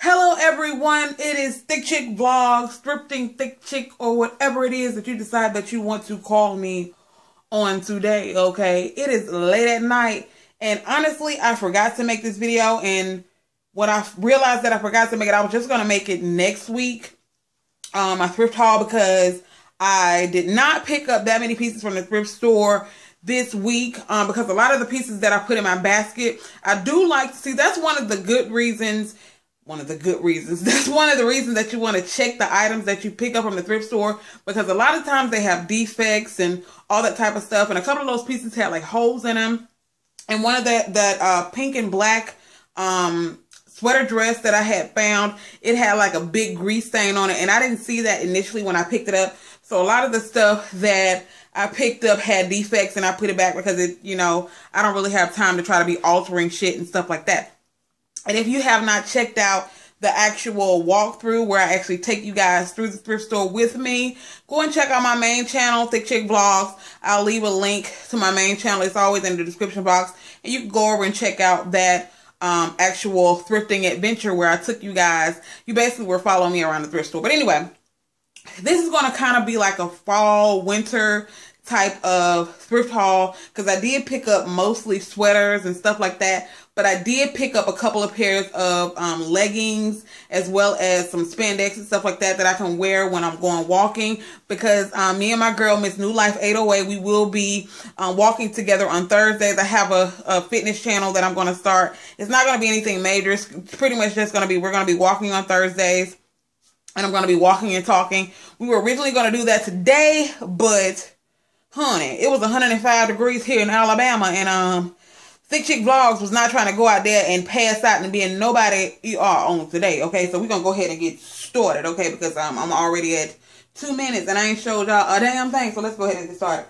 Hello everyone, it is Thick Chick Vlogs, Thrifting Thick Chick, or whatever it is that you decide that you want to call me on today, okay? It is late at night, and honestly, I forgot to make this video, and when I realized that I forgot to make it, I was just going to make it next week, um, my thrift haul, because I did not pick up that many pieces from the thrift store this week um, because a lot of the pieces that I put in my basket, I do like to see. That's one of the good reasons one of the good reasons. That's one of the reasons that you want to check the items that you pick up from the thrift store because a lot of times they have defects and all that type of stuff. And a couple of those pieces had like holes in them. And one of that that uh, pink and black um, sweater dress that I had found, it had like a big grease stain on it. And I didn't see that initially when I picked it up. So a lot of the stuff that I picked up had defects and I put it back because it, you know, I don't really have time to try to be altering shit and stuff like that. And if you have not checked out the actual walkthrough where I actually take you guys through the thrift store with me, go and check out my main channel, Thick Chick Vlogs. I'll leave a link to my main channel. It's always in the description box. And you can go over and check out that um, actual thrifting adventure where I took you guys. You basically were following me around the thrift store. But anyway, this is going to kind of be like a fall, winter type of thrift haul because I did pick up mostly sweaters and stuff like that. But I did pick up a couple of pairs of um, leggings as well as some spandex and stuff like that that I can wear when I'm going walking. Because um, me and my girl, Miss New Life 808, we will be um, walking together on Thursdays. I have a, a fitness channel that I'm going to start. It's not going to be anything major. It's pretty much just going to be, we're going to be walking on Thursdays. And I'm going to be walking and talking. We were originally going to do that today, but honey, it was 105 degrees here in Alabama, and um, Thick Chick Vlogs was not trying to go out there and pass out and be in nobody ER on today. Okay, so we're gonna go ahead and get started, okay? Because um, I'm already at two minutes and I ain't showed y'all a damn thing. So let's go ahead and get started.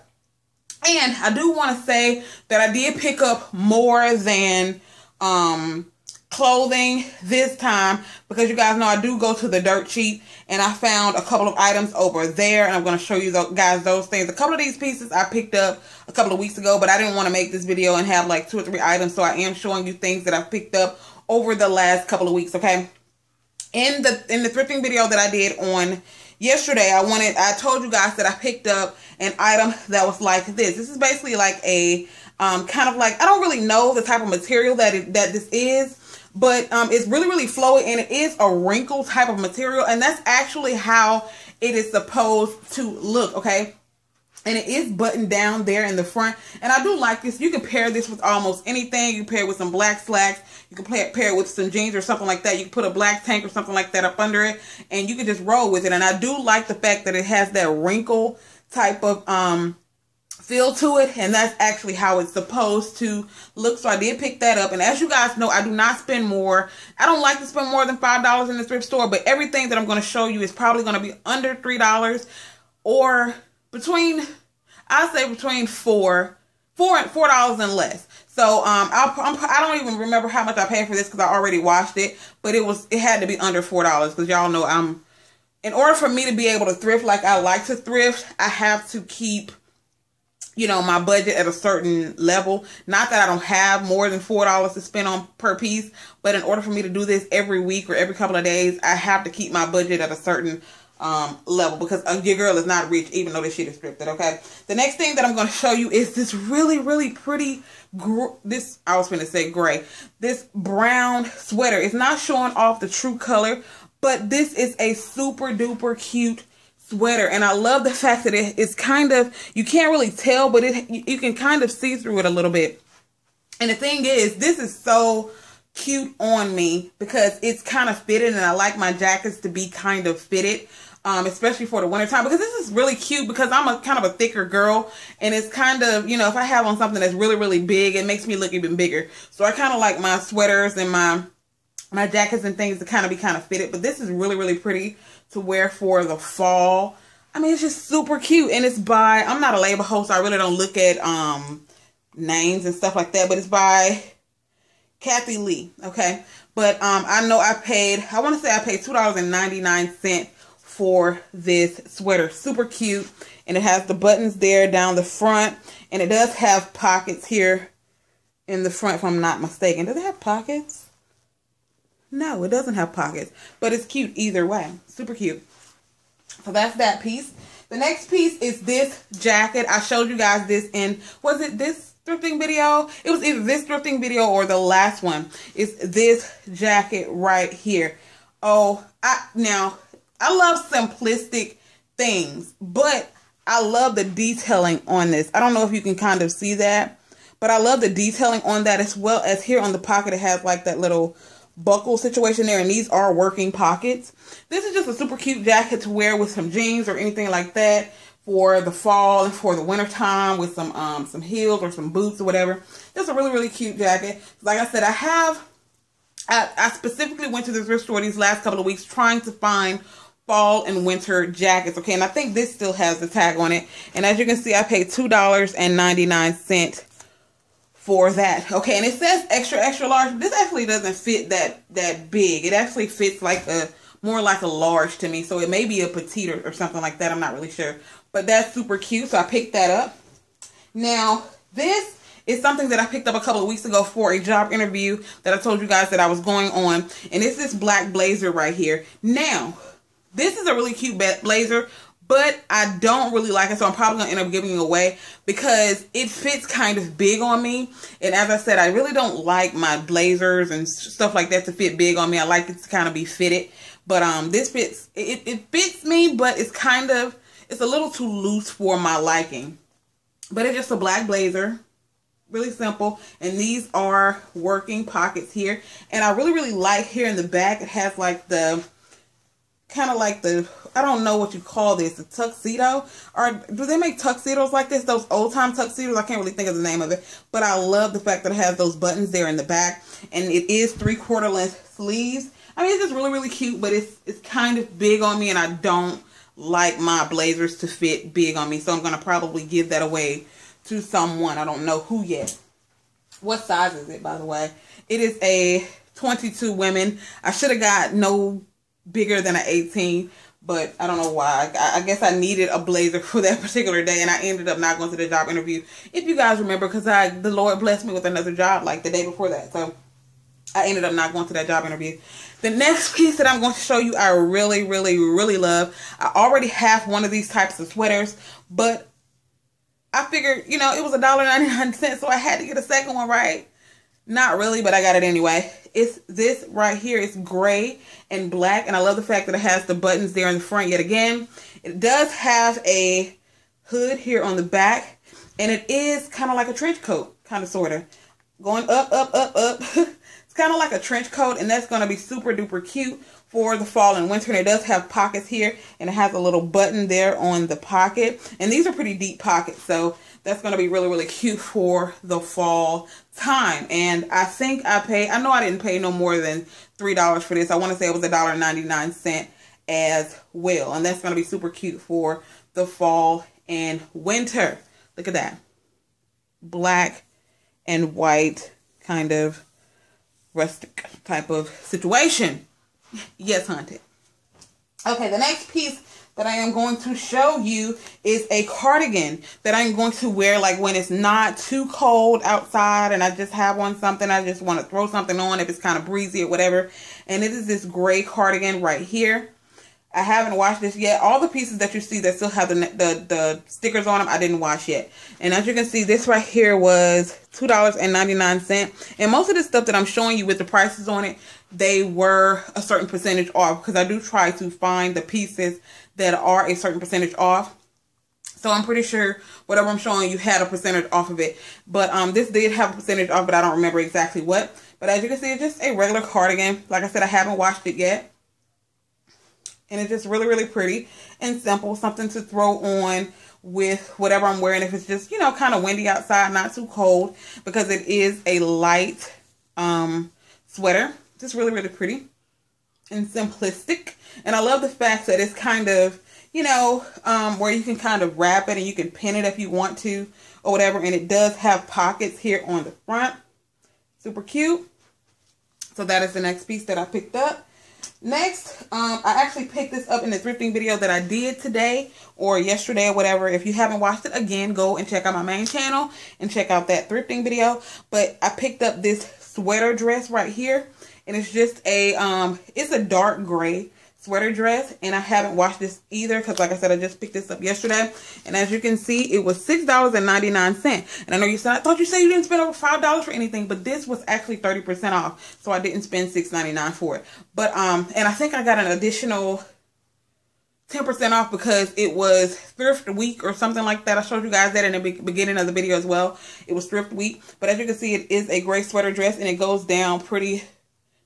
And I do want to say that I did pick up more than um clothing this time because you guys know I do go to the dirt cheap and I found a couple of items over there and I'm going to show you guys those things. A couple of these pieces I picked up a couple of weeks ago but I didn't want to make this video and have like two or three items so I am showing you things that I picked up over the last couple of weeks, okay? In the in the thrifting video that I did on yesterday, I wanted I told you guys that I picked up an item that was like this. This is basically like a um, kind of like I don't really know the type of material that it, that this is but um, it's really, really flowy and it is a wrinkle type of material. And that's actually how it is supposed to look, okay? And it is buttoned down there in the front. And I do like this. You can pair this with almost anything. You pair it with some black slacks. You can pair, pair it with some jeans or something like that. You can put a black tank or something like that up under it. And you can just roll with it. And I do like the fact that it has that wrinkle type of um feel to it and that's actually how it's supposed to look. So i did pick that up and as you guys know i do not spend more. I don't like to spend more than five dollars in the thrift store but everything that i'm going to show you is probably going to be under three dollars or between i say between four four four dollars and less. So um I'll, I'm, i do not even remember how much i paid for this because i already washed it but it was it had to be under four dollars because y'all know i'm in order for me to be able to thrift like i like to thrift i have to keep you know, my budget at a certain level. Not that I don't have more than $4 to spend on per piece, but in order for me to do this every week or every couple of days, I have to keep my budget at a certain um, level because uh, your girl is not rich even though this shit is scripted, okay? The next thing that I'm going to show you is this really, really pretty, this, I was going to say gray, this brown sweater. It's not showing off the true color, but this is a super duper cute sweater. And I love the fact that it, it's kind of you can't really tell but it you can kind of see through it a little bit. And the thing is this is so cute on me because it's kind of fitted and I like my jackets to be kind of fitted um, especially for the winter time because this is really cute because I'm a kind of a thicker girl and it's kind of you know if I have on something that's really really big it makes me look even bigger. So I kind of like my sweaters and my my jackets and things to kind of be kind of fitted but this is really really pretty to wear for the fall. I mean, it's just super cute. And it's by, I'm not a label host. I really don't look at um names and stuff like that. But it's by Kathie Lee. Okay. But um, I know I paid, I want to say I paid $2.99 for this sweater. Super cute. And it has the buttons there down the front. And it does have pockets here in the front, if I'm not mistaken. Does it have pockets? No, it doesn't have pockets, but it's cute either way. Super cute. So that's that piece. The next piece is this jacket. I showed you guys this in, was it this thrifting video? It was either this thrifting video or the last one. It's this jacket right here. Oh, I now, I love simplistic things, but I love the detailing on this. I don't know if you can kind of see that, but I love the detailing on that as well as here on the pocket. It has like that little buckle situation there and these are working pockets. This is just a super cute jacket to wear with some jeans or anything like that for the fall and for the winter time with some um some heels or some boots or whatever. Just a really really cute jacket. Like I said, I have I, I specifically went to the thrift store these last couple of weeks trying to find fall and winter jackets. Okay, and I think this still has the tag on it. And as you can see, I paid two dollars and ninety nine cent for that. Okay, and it says extra extra large. This actually doesn't fit that that big. It actually fits like a more like a large to me. So it may be a petite or, or something like that. I'm not really sure. But that's super cute. So I picked that up. Now, this is something that I picked up a couple of weeks ago for a job interview that I told you guys that I was going on. And it's this black blazer right here. Now, this is a really cute blazer, but I don't really like it, so I'm probably gonna end up giving it away because it fits kind of big on me. And as I said, I really don't like my blazers and stuff like that to fit big on me. I like it to kind of be fitted, but um, this fits. It it fits me, but it's kind of it's a little too loose for my liking. But it's just a black blazer, really simple. And these are working pockets here, and I really really like here in the back. It has like the kind of like the I don't know what you call this, a tuxedo. Or do they make tuxedos like this? Those old time tuxedos? I can't really think of the name of it. But I love the fact that it has those buttons there in the back. And it is three quarter length sleeves. I mean, it's just really, really cute, but it's it's kind of big on me, and I don't like my blazers to fit big on me. So I'm gonna probably give that away to someone. I don't know who yet. What size is it, by the way? It is a 22 women. I should have got no bigger than an 18 but I don't know why. I, guess I needed a blazer for that particular day, and I ended up not going to the job interview. If you guys remember, because I the Lord blessed me with another job like the day before that, so I ended up not going to that job interview. The next piece that I'm going to show you, I really, really, really love. I already have one of these types of sweaters, but I figured, you know, it was a dollar ninety nine cent, so I had to get a second one, right? Not really, but I got it anyway. It's this right here. It's gray and black. And I love the fact that it has the buttons there in the front yet again. It does have a hood here on the back. And it is kind of like a trench coat, kind of sort of. Going up, up, up, up. it's kind of like a trench coat. And that's going to be super duper cute for the fall and winter. And it does have pockets here. And it has a little button there on the pocket. And these are pretty deep pockets. So that's going to be really, really cute for the fall time. And I think I pay, I know I didn't pay no more than $3 for this. I want to say it was a dollar ninety nine cent as well. And that's going to be super cute for the fall and winter. Look at that. Black and white kind of rustic type of situation. Yes, hunted. Okay, the next piece that I am going to show you is a cardigan that I'm going to wear like when it's not too cold outside and I just have on something. I just want to throw something on if it's kind of breezy or whatever. And it is this gray cardigan right here. I haven't washed this yet. All the pieces that you see that still have the, the, the stickers on them, I didn't wash yet. And as you can see, this right here was $2.99. And most of the stuff that I'm showing you with the prices on it, they were a certain percentage off. Because I do try to find the pieces that are a certain percentage off. So I'm pretty sure whatever I'm showing you had a percentage off of it. But um, this did have a percentage off, but I don't remember exactly what. But as you can see, it's just a regular cardigan. Like I said, I haven't washed it yet. And it's just really, really pretty and simple. Something to throw on with whatever I'm wearing. If it's just, you know, kind of windy outside, not too cold. Because it is a light um, sweater. Just really, really pretty and simplistic. And I love the fact that it's kind of, you know, um, where you can kind of wrap it and you can pin it if you want to or whatever. And it does have pockets here on the front. Super cute. So that is the next piece that I picked up. Next, um, I actually picked this up in the thrifting video that I did today or yesterday or whatever. If you haven't watched it, again, go and check out my main channel and check out that thrifting video. But I picked up this sweater dress right here. And it's just a um, it's a dark gray sweater dress and I haven't washed this either because like I said I just picked this up yesterday and as you can see it was six dollars and 99 cents and I know you said I thought you said you didn't spend over five dollars for anything but this was actually 30 percent off so I didn't spend six ninety nine for it but um and I think I got an additional 10% off because it was thrift week or something like that. I showed you guys that in the beginning of the video as well. It was thrift week. But as you can see, it is a gray sweater dress and it goes down pretty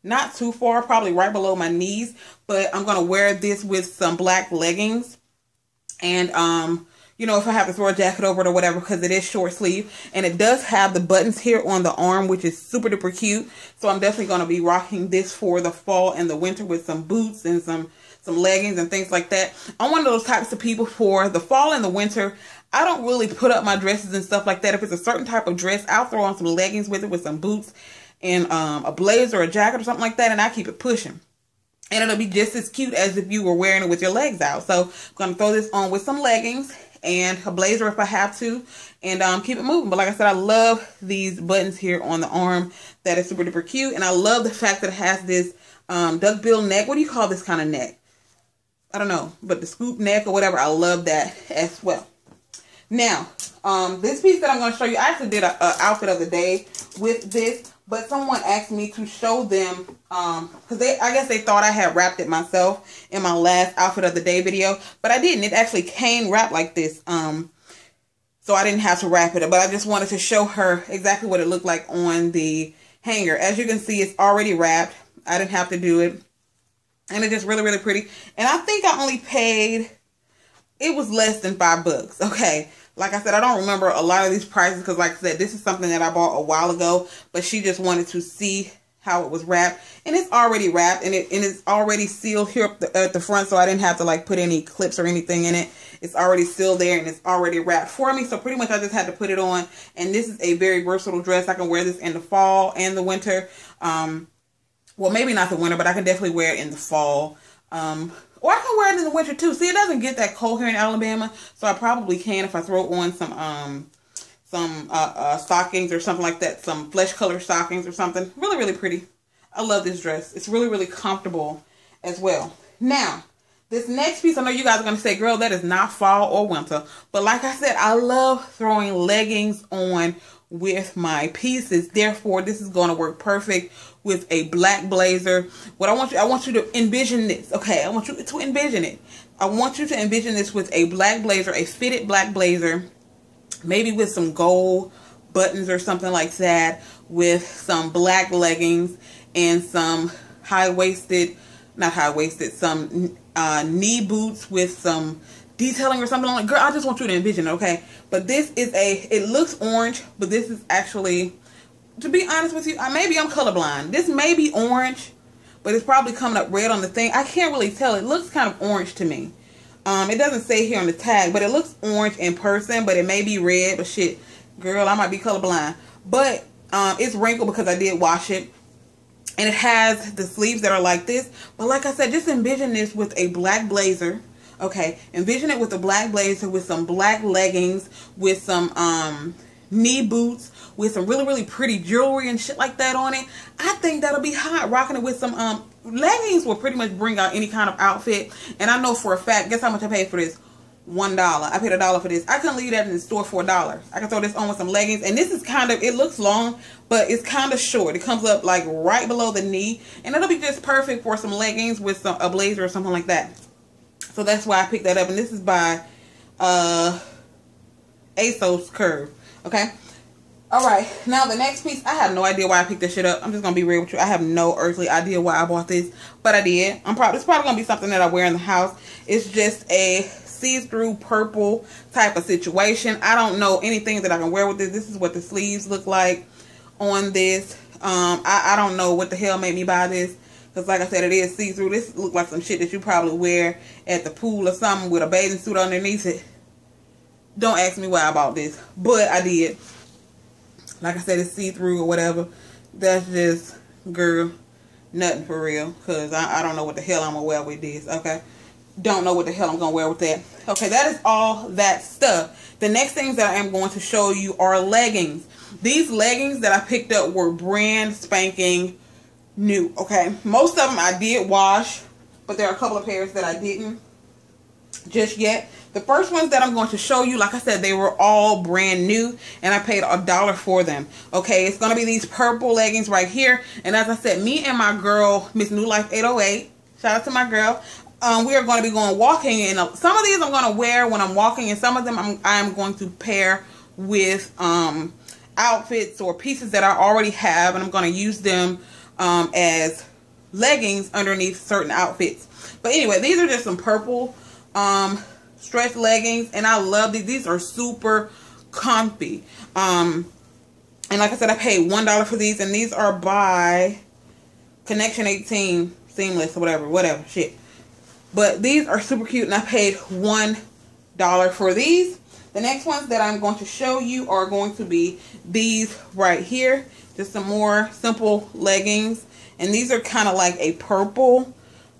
not too far, probably right below my knees. But I'm going to wear this with some black leggings. And, um, you know, if I have to throw a jacket over it or whatever, because it is short sleeve. And it does have the buttons here on the arm, which is super duper cute. So I'm definitely going to be rocking this for the fall and the winter with some boots and some some leggings and things like that. I'm one of those types of people for the fall and the winter. I don't really put up my dresses and stuff like that. If it's a certain type of dress, I'll throw on some leggings with it with some boots and um, a blazer or a jacket or something like that, and I keep it pushing. And it'll be just as cute as if you were wearing it with your legs out. So I'm going to throw this on with some leggings and a blazer if I have to and um, keep it moving. But like I said, I love these buttons here on the arm. That is super duper cute. And I love the fact that it has this um, duckbill neck. What do you call this kind of neck? I don't know. But the scoop neck or whatever, I love that as well. Now, um, this piece that I'm going to show you, I actually did a, a outfit of the day with this but someone asked me to show them um because they i guess they thought i had wrapped it myself in my last outfit of the day video but i didn't. It actually came wrapped like this um so i didn't have to wrap it but i just wanted to show her exactly what it looked like on the hanger. As you can see it's already wrapped. I didn't have to do it. And it's just really really pretty. And i think i only paid it was less than five bucks okay like I said, I don't remember a lot of these prices because like I said, this is something that I bought a while ago, but she just wanted to see how it was wrapped. And it's already wrapped and it and it's already sealed here the, at the front so I didn't have to like put any clips or anything in it. It's already sealed there and it's already wrapped for me so pretty much I just had to put it on. And this is a very versatile dress. I can wear this in the fall and the winter. Um well maybe not the winter but I can definitely wear it in the fall. Um or I can wear it in the winter too. See, it doesn't get that cold here in Alabama, so I probably can if I throw on some um some uh, uh, stockings or something like that, some flesh color stockings or something. Really, really pretty. I love this dress. It's really, really comfortable as well. Now, this next piece, I know you guys are going to say, girl, that is not fall or winter. But like I said, I love throwing leggings on with my pieces. Therefore, this is going to work perfect with a black blazer. What I want you, I want you to envision this. Okay, I want you to envision it. I want you to envision this with a black blazer, a fitted black blazer, maybe with some gold buttons or something like that, with some black leggings and some high-waisted, not high-waisted, some uh, knee boots with some detailing or something like girl I just want you to envision okay but this is a it looks orange but this is actually to be honest with you, I, maybe I'm colorblind. This may be orange, but it's probably coming up red on the thing. I can't really tell. It looks kind of orange to me. Um, it doesn't say here on the tag, but it looks orange in person, but it may be red. But shit, girl, I might be colorblind. But um, it's wrinkled because I did wash it. And it has the sleeves that are like this. But like I said, just envision this with a black blazer. Okay, envision it with a black blazer with some black leggings, with some um, knee boots, with some really, really pretty jewelry and shit like that on it. I think that'll be hot. Rocking it with some um leggings will pretty much bring out any kind of outfit. And I know for a fact, guess how much I paid for this? One dollar. I paid a dollar for this. I can leave that in the store for a dollar. I can throw this on with some leggings. And this is kind of, it looks long, but it's kind of short. It comes up like right below the knee. And it'll be just perfect for some leggings with some a blazer or something like that. So that's why I picked that up. And this is by uh ASOS Curve. Okay. All right, now the next piece, I have no idea why I picked this shit up. I'm just gonna be real with you. I have no earthly idea why I bought this, but I did. I'm probably it's probably gonna be something that I wear in the house. It's just a see-through purple type of situation. I don't know anything that I can wear with this. This is what the sleeves look like on this. Um, I, I don't know what the hell made me buy this. Because like I said, it is see-through. This look like some shit that you probably wear at the pool or something with a bathing suit underneath it. Don't ask me why I bought this. But I did. Like I said, it's see-through or whatever. That's just, girl, nothing for real. Because I, I don't know what the hell I'm going to wear with this, okay? Don't know what the hell I'm going to wear with that. Okay, that is all that stuff. The next things that I am going to show you are leggings. These leggings that I picked up were brand spanking new. Okay, most of them I did wash, but there are a couple of pairs that I didn't just yet. The first ones that I'm going to show you, like I said, they were all brand new and I paid a dollar for them. Okay, it's going to be these purple leggings right here. And as I said, me and my girl, Miss New Life 808, shout out to my girl, um, we are going to be going walking. And some of these I'm going to wear when I'm walking and some of them I'm, I'm going to pair with um, outfits or pieces that I already have and I'm going to use them um, as leggings underneath certain outfits. But anyway, these are just some purple um, stretch leggings and I love these. These are super comfy. Um, and like I said, I paid $1 for these and these are by Connection 18 Seamless or whatever, whatever, shit. But these are super cute and I paid $1 for these. The next ones that I'm going to show you are going to be these right here. Just some more simple leggings. And these are kind of like a purple,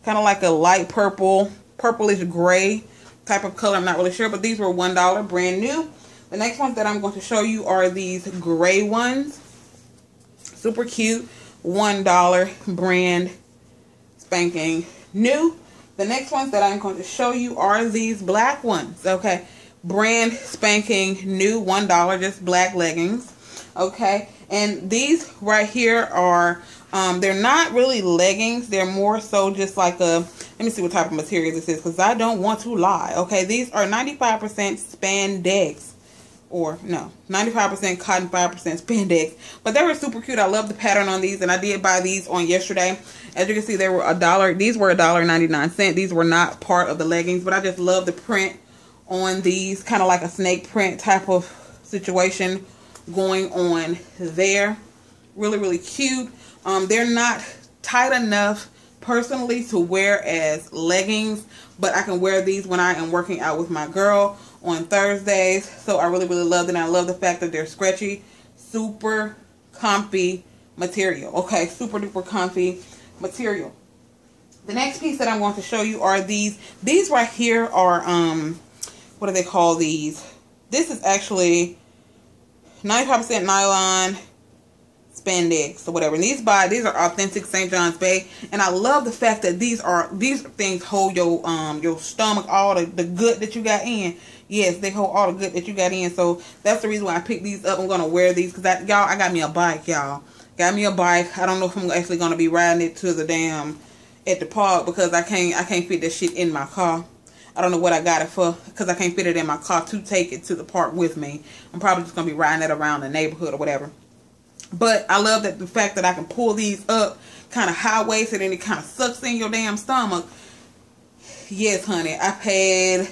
kind of like a light purple, purplish gray type of color. I'm not really sure, but these were $1 brand new. The next ones that I'm going to show you are these gray ones. Super cute. $1 brand spanking new. The next ones that I'm going to show you are these black ones. Okay. Brand spanking new $1 just black leggings. Okay. And these right here are um, they're not really leggings. They're more so just like a, let me see what type of material this is because I don't want to lie. Okay, these are 95% spandex. Or, no, 95% cotton, 5% spandex. But they were super cute. I love the pattern on these. And I did buy these on yesterday. As you can see, they were a dollar. These were a dollar 99 cent. These were not part of the leggings. But I just love the print on these. Kind of like a snake print type of situation going on there. Really, really cute. Um, they're not tight enough personally to wear as leggings, but I can wear these when I am working out with my girl on Thursdays. So I really, really love them. I love the fact that they're stretchy, super comfy material. Okay, super duper comfy material. The next piece that I'm going to show you are these. These right here are, um, what do they call these? This is actually 95% nylon, spandex or whatever. And these by these are authentic St. John's Bay, and I love the fact that these are these things hold your um your stomach all the the good that you got in. Yes, they hold all the good that you got in. So that's the reason why I picked these up. I'm gonna wear these because y'all I got me a bike, y'all. Got me a bike. I don't know if I'm actually gonna be riding it to the damn at the park because I can't I can't fit that shit in my car. I don't know what I got it for because I can't fit it in my car to take it to the park with me. I'm probably just going to be riding it around the neighborhood or whatever. But I love that the fact that I can pull these up kind of high waisted and it kind of sucks in your damn stomach. Yes, honey. I paid,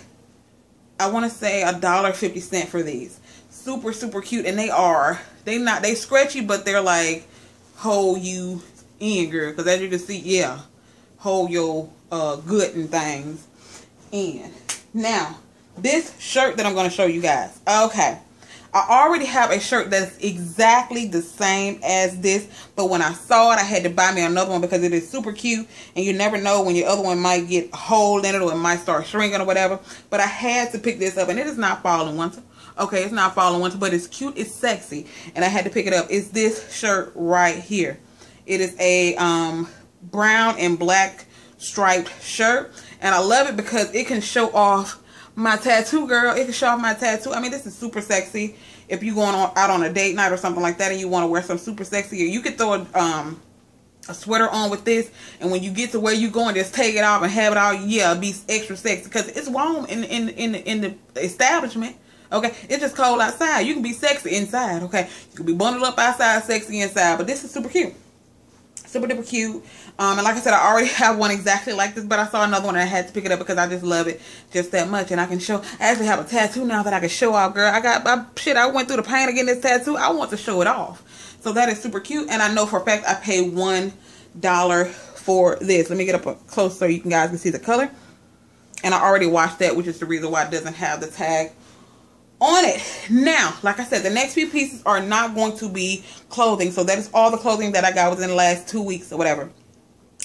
I want to say a dollar fifty cent for these. Super, super cute. And they are, they not, they scratchy, but they're like, hold you in, girl. Because as you can see, yeah, hold your uh, good and things in. Now, this shirt that I'm going to show you guys. Okay. I already have a shirt that's exactly the same as this, but when I saw it, I had to buy me another one because it is super cute, and you never know when your other one might get a hole in it or it might start shrinking or whatever. But I had to pick this up, and it is not falling once. Okay, it's not falling once, but it's cute, it's sexy, and I had to pick it up. It's this shirt right here. It is a um, brown and black striped shirt, and I love it because it can show off my tattoo girl. It can show off my tattoo. I mean, this is super sexy. If you're going on, out on a date night or something like that and you want to wear some super sexy, or you could throw a, um, a sweater on with this. And when you get to where you're going, just take it off and have it all, yeah, be extra sexy. Because it's warm in, in, in, in the establishment. Okay, it's just cold outside. You can be sexy inside. Okay, you can be bundled up outside, sexy inside. But this is super cute super duper cute um and like i said i already have one exactly like this but i saw another one and i had to pick it up because i just love it just that much. And i can show i actually have a tattoo now that i can show off girl. I got my shit i went through the pain of getting this tattoo. I want to show it off. So that is super cute. And i know for a fact i paid one dollar for this. Let me get up a close so you can guys can see the color. And i already washed that which is the reason why it doesn't have the tag on it. Now, like I said, the next few pieces are not going to be clothing. So that is all the clothing that I got within the last two weeks or whatever.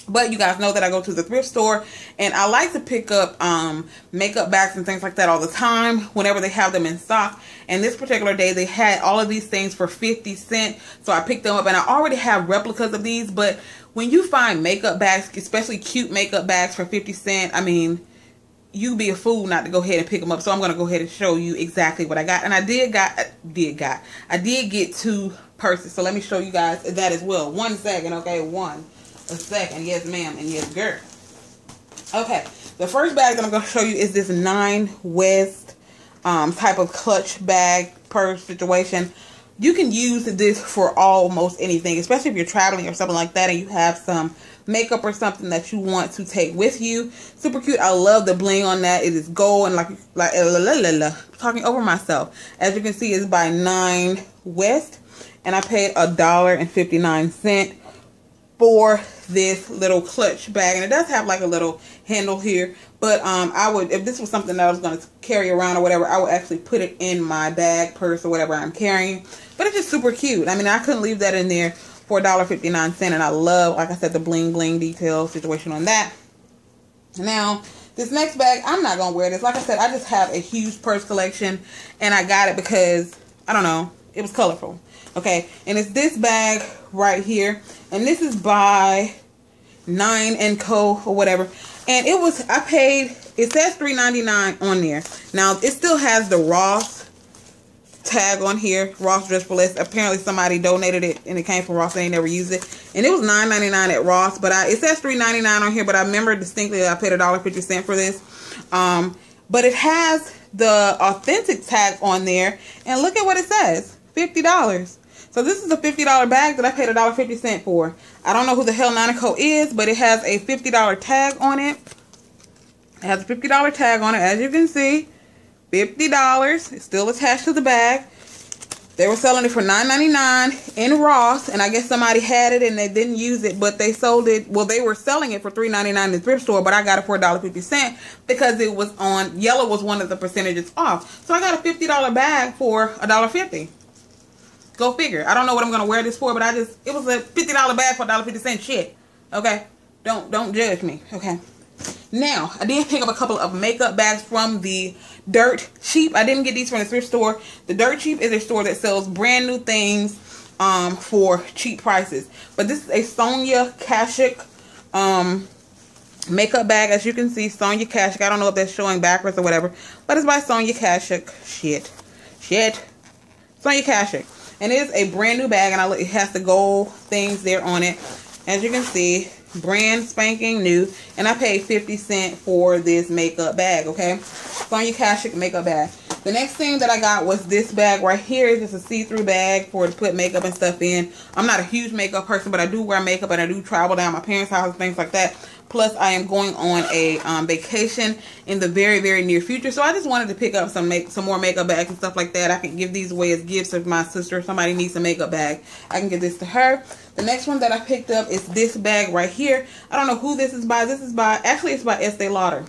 But you guys know that I go to the thrift store and I like to pick up um, makeup bags and things like that all the time whenever they have them in stock. And this particular day they had all of these things for 50 cents. So I picked them up and I already have replicas of these. But when you find makeup bags, especially cute makeup bags for 50 cents, I mean, you be a fool not to go ahead and pick them up. So I'm going to go ahead and show you exactly what I got. And I did got, I did got, I did get two purses. So let me show you guys that as well. One second, okay? One a second. Yes, ma'am, and yes, girl. Okay, the first bag that I'm going to show you is this Nine West um, type of clutch bag purse situation. You can use this for almost anything, especially if you're traveling or something like that and you have some makeup or something that you want to take with you. Super cute. I love the bling on that. It is gold and like like la, la, la, la, talking over myself. As you can see, it's by Nine West, and I paid a dollar and fifty nine cent for this little clutch bag. And it does have like a little handle here. But um i would if this was something that i was going to carry around or whatever i would actually put it in my bag purse or whatever i'm carrying. But it's just super cute. I mean i couldn't leave that in there for $1.59 and i love like i said the bling bling detail situation on that. Now this next bag i'm not gonna wear this. Like i said i just have a huge purse collection. And i got it because i don't know it was colorful okay and it's this bag right here and this is by Nine and Co or whatever. And it was I paid it says three ninety nine on there. Now it still has the Ross tag on here, Ross Dress for Less. Apparently somebody donated it and it came from Ross they never used it. And it was nine ninety nine at Ross, but I it says three ninety nine on here, but I remember distinctly that I paid a dollar fifty cent for this. Um, but it has the authentic tag on there, and look at what it says: fifty dollars. So this is a $50 bag that I paid $1.50 for. I don't know who the hell Nanaco is, but it has a $50 tag on it. It has a $50 tag on it, as you can see. $50. It's still attached to the bag. They were selling it for $9.99 in Ross, and I guess somebody had it and they didn't use it, but they sold it. Well, they were selling it for $3.99 in the thrift store, but I got it for $1.50 because it was on yellow was one of the percentages off. So I got a $50 bag for $1.50. Go figure. I don't know what I'm gonna wear this for, but I just it was a fifty dollar bag for a dollar fifty cent shit. Okay, don't don't judge me. Okay. Now I did pick up a couple of makeup bags from the Dirt Cheap. I didn't get these from the thrift store. The Dirt Cheap is a store that sells brand new things um, for cheap prices. But this is a Sonia Kashuk um, makeup bag. As you can see, Sonia Kashuk. I don't know if that's showing backwards or whatever, but it's by Sonia Kashuk. Shit, shit. Sonia Kashuk. And it is a brand new bag, and I it has the gold things there on it. As you can see, brand spanking new. And I paid 50 cent for this makeup bag, okay? Sonia Kashuk makeup bag. The next thing that I got was this bag right here. It's just a see-through bag for to put makeup and stuff in. I'm not a huge makeup person, but I do wear makeup and I do travel down my parents' house and things like that. Plus, I am going on a um, vacation in the very, very near future. So I just wanted to pick up some make some more makeup bags and stuff like that. I can give these away as gifts if my sister or somebody needs a makeup bag. I can give this to her. The next one that I picked up is this bag right here. I don't know who this is by. This is by, actually it's by Estee Lauder.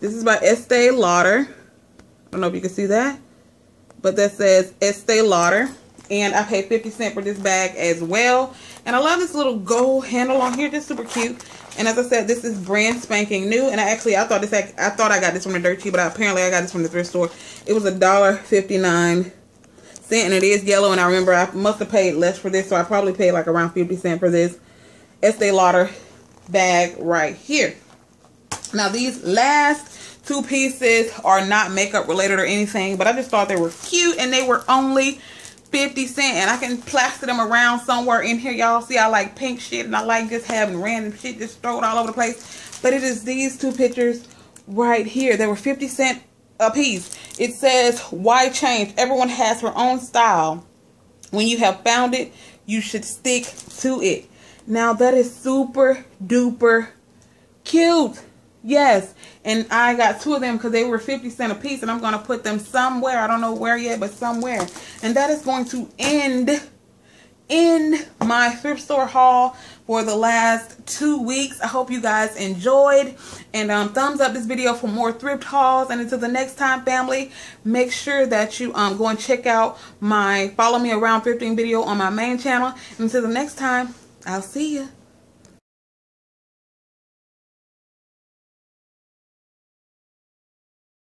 This is by Estee Lauder. I don't know if you can see that. But that says Estee Lauder. And I paid 50 cents for this bag as well. And I love this little gold handle on here. Just super cute. And as I said, this is brand spanking new. And I actually, I thought this, I thought I got this from the dirt cheap, but apparently I got this from the thrift store. It was a dollar fifty nine cent, and it is yellow. And I remember I must have paid less for this, so I probably paid like around fifty cent for this Estee Lauder bag right here. Now these last two pieces are not makeup related or anything, but I just thought they were cute, and they were only 50 cent and I can plaster them around somewhere in here. Y'all see I like pink shit and I like just having random shit just thrown all over the place. But it is these two pictures right here. They were 50 cent a piece. It says, why change? Everyone has her own style. When you have found it, you should stick to it. Now that is super duper cute. Yes, and I got two of them because they were 50 cent a piece, and I'm going to put them somewhere. I don't know where yet, but somewhere. And that is going to end in my thrift store haul for the last two weeks. I hope you guys enjoyed. And um, thumbs up this video for more thrift hauls. And until the next time, family, make sure that you um, go and check out my Follow Me Around Thrifting video on my main channel. And until the next time, I'll see you.